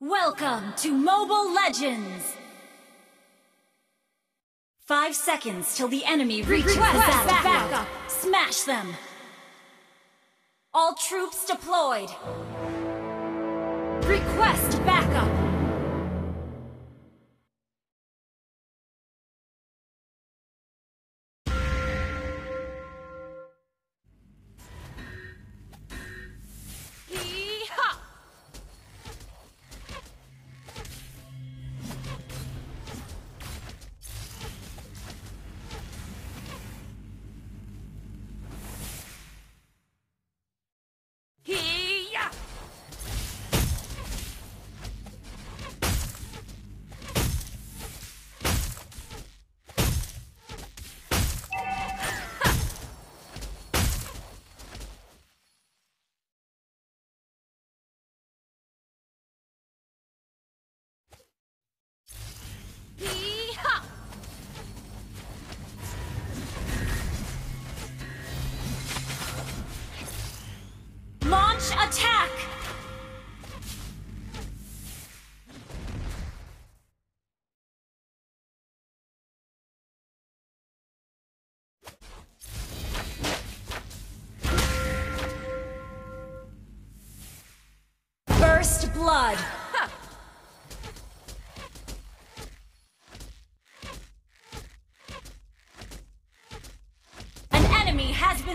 Welcome to Mobile Legends! Five seconds till the enemy reaches the Request backup. Smash them! All troops deployed! Request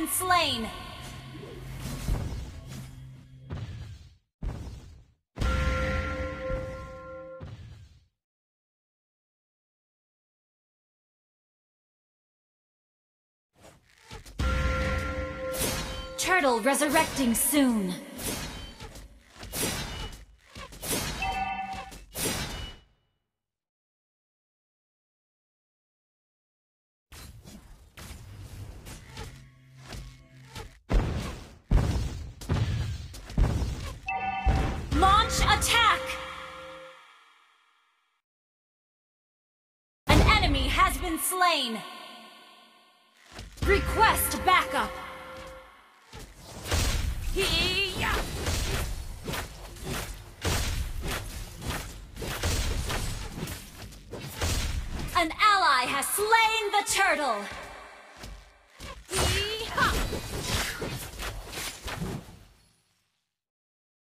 been slain! Turtle resurrecting soon. Enemy has been slain. Request backup. An ally has slain the turtle.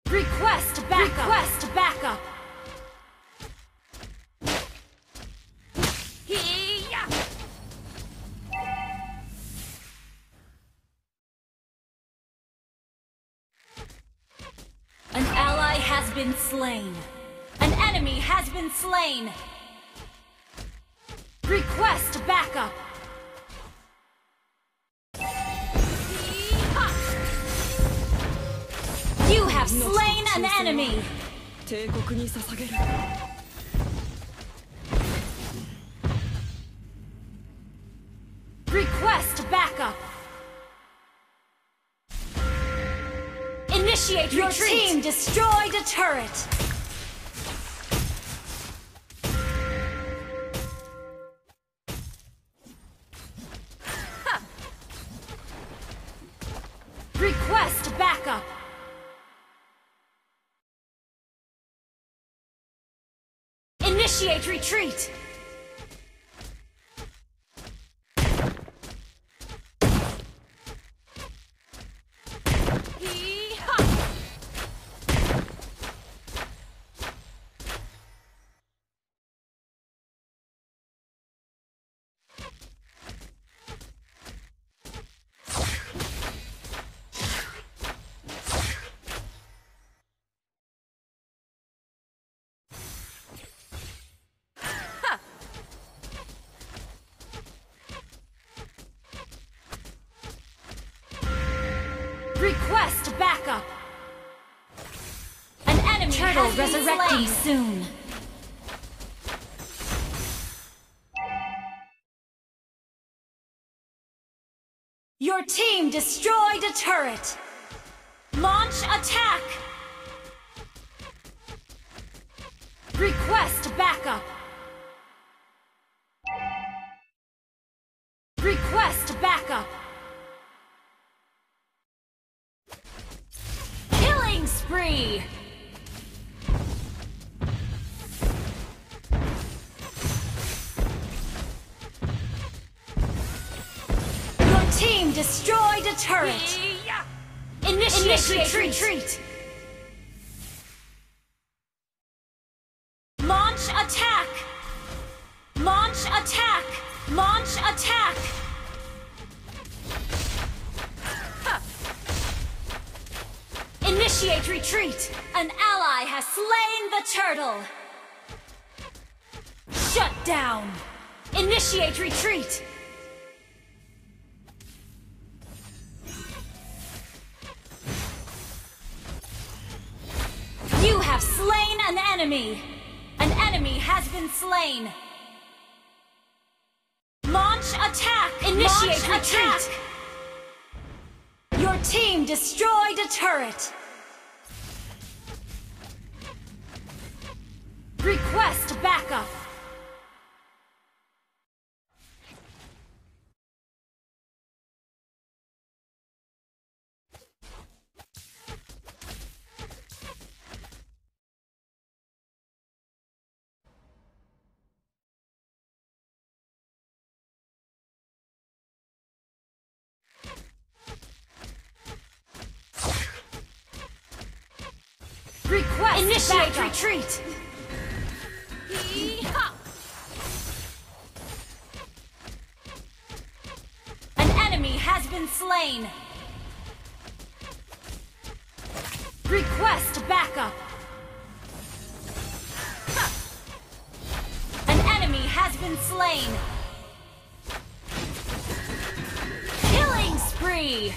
Request backup. Request backup. Slain. An enemy has been slain. Request backup. You have slain an enemy. Initiate Your retreat. team destroyed a turret. Request backup. Initiate retreat. Request backup. An enemy Turtle resurrecting slain. soon. Your team destroyed a turret. Launch attack. Request backup. Request backup. Turret. Hee-yah! Initiate, retreat. retreat. Launch attack. Launch attack. Launch attack. Initiate retreat. An ally has slain the turtle. Shut down. Initiate retreat. You have slain an enemy. An enemy has been slain. Launch attack. Initiate Launch retreat. Attack. Your team destroyed a turret. Request backup. Request Initiate backup. retreat. An enemy has been slain. Request backup. An enemy has been slain. Killing spree.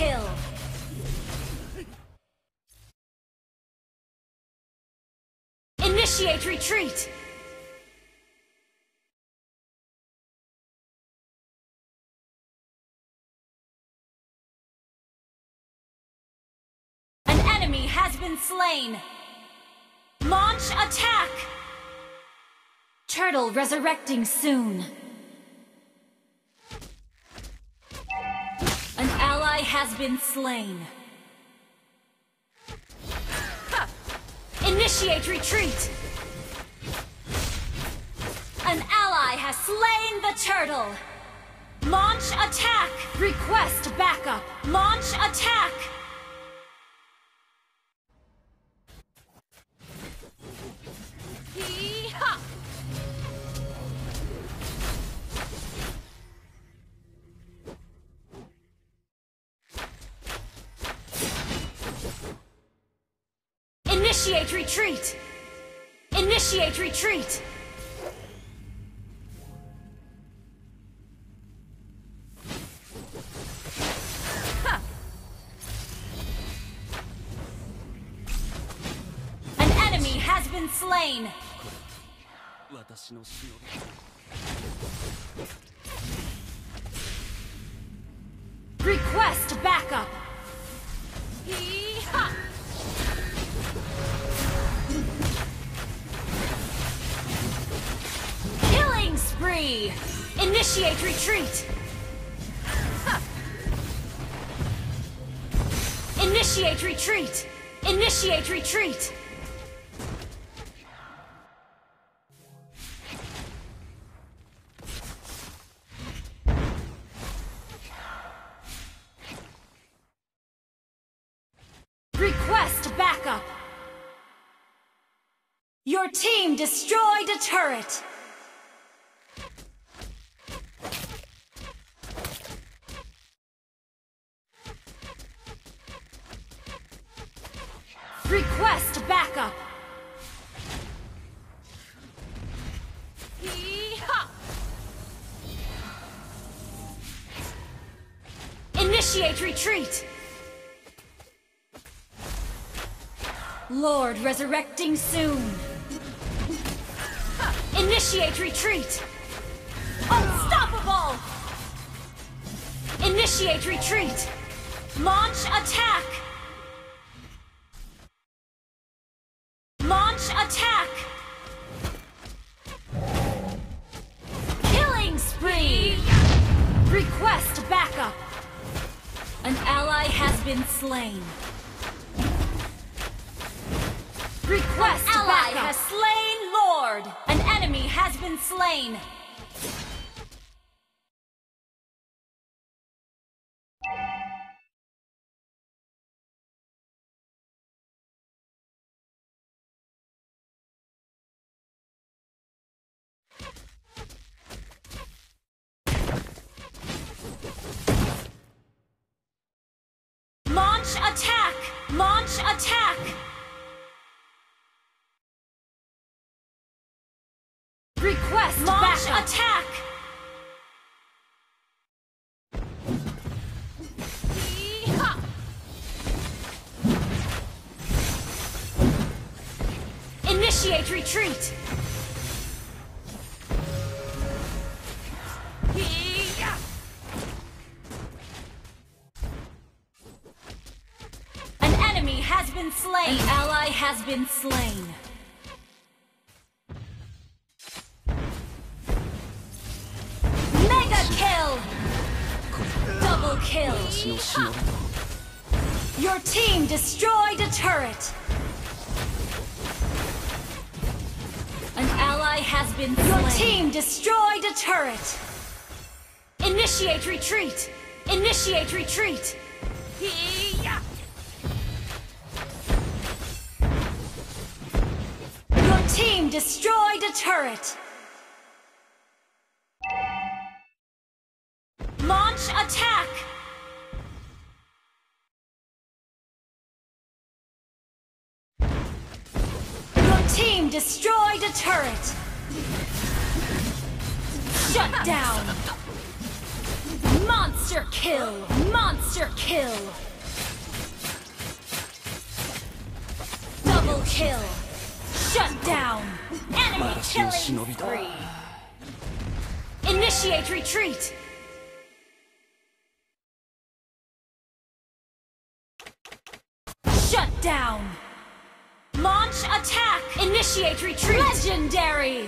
Kill. Initiate retreat. An enemy has been slain. Launch attack. Turtle resurrecting soon. Ally has been slain. Initiate retreat! An ally has slain the turtle! Launch attack! Request backup! Launch attack! Initiate retreat! Initiate retreat! Huh. An enemy has been slain! Request backup! Initiate retreat! Initiate retreat! Initiate retreat! Request backup! Your team destroyed a turret! Initiate retreat! Lord resurrecting soon! Initiate retreat! Unstoppable! Initiate retreat! Launch attack! Slain. Request ally backup. has slain Lord! An enemy has been slain. Request Launch backup. attack! Initiate retreat! An enemy has been slain! An ally has been slain! Your team destroyed a turret! An ally has been slain. Your team destroyed a turret! Initiate retreat! Initiate retreat! Your team destroyed a turret! destroyed a turret! Shut down! Monster kill! Monster kill! Double kill! Shut down! Enemy killing spree! Initiate retreat! Initiate retreat! Legendary!